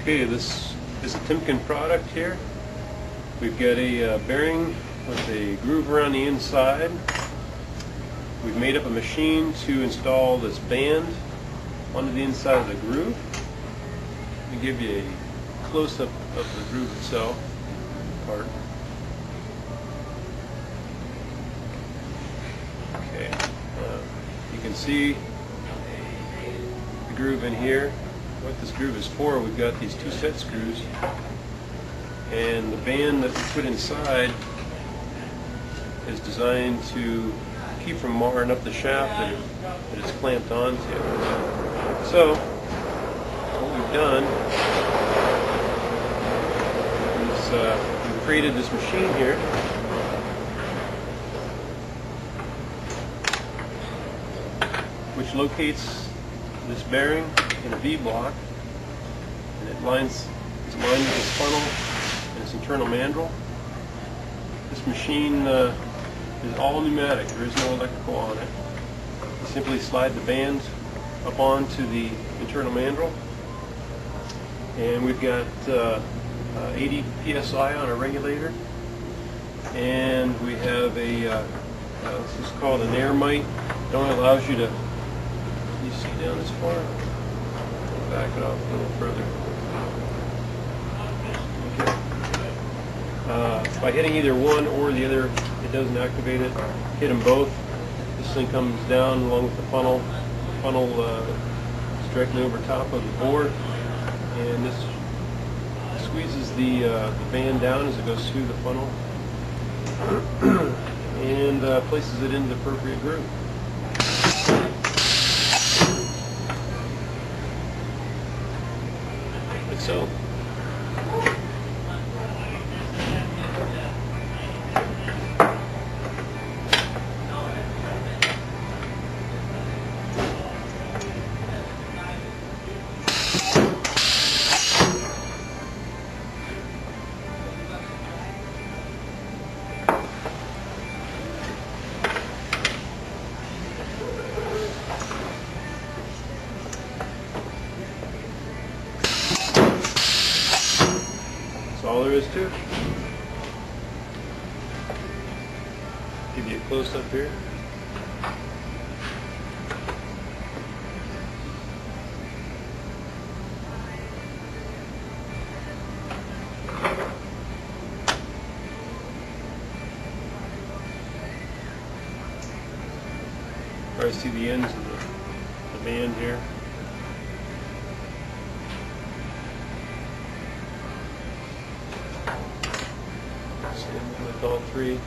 Okay, this is a Timken product here. We've got a uh, bearing with a groove around the inside. We've made up a machine to install this band onto the inside of the groove. Let me give you a close-up of the groove itself, part. Okay, uh, you can see the groove in here. What this groove is for, we've got these two set screws. And the band that we put inside is designed to keep from marring up the shaft that, it, that it's clamped onto. So, what we've done is uh, we've created this machine here. Which locates this bearing in a V-block and it lines is lined with this funnel and its internal mandrel. This machine uh, is all pneumatic. There is no electrical on it. You simply slide the band up onto the internal mandrel and we've got uh, uh, 80 psi on a regulator and we have a uh, uh, this is called an air mite. It only allows you to you see down this far? Back it off a little further. Uh, by hitting either one or the other, it doesn't activate it. Hit them both. This thing comes down along with the funnel. The funnel uh, is directly over top of the board, and this squeezes the, uh, the band down as it goes through the funnel and uh, places it into the appropriate groove. So. All there is to it. Give you a close up here. Probably see the ends of the, the band here. All three.